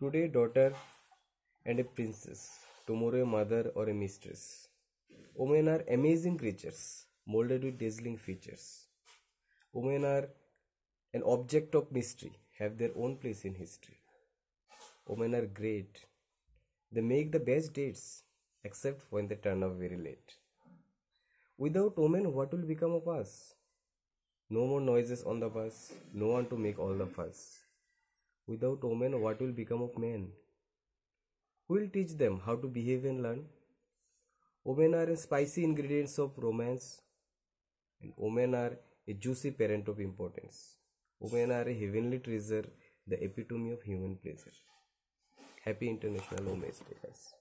Today, daughter and a princess, tomorrow, a mother or a mistress. Women are amazing creatures, molded with dazzling features. Women are an object of mystery, have their own place in history. Women are great. They make the best dates, except when they turn up very late. Without women, what will become of us? No more noises on the bus, no one to make all the fuss. Without women, what will become of men? Who will teach them how to behave and learn? Women are spicy ingredients of romance, and women are a juicy parent of importance. Women are a heavenly treasure, the epitome of human pleasure. Happy International Women's Day, guys.